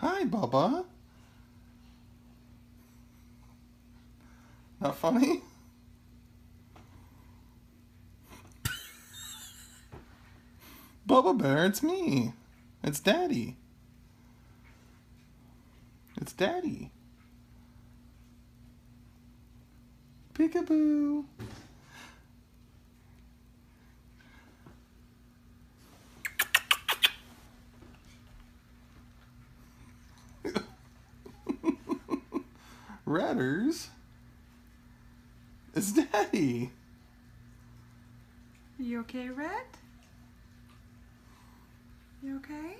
Hi, Bubba. Not funny? Bubba Bear, it's me. It's Daddy. It's Daddy. Peekaboo. Redders. It's Daddy. You okay, Red? You okay?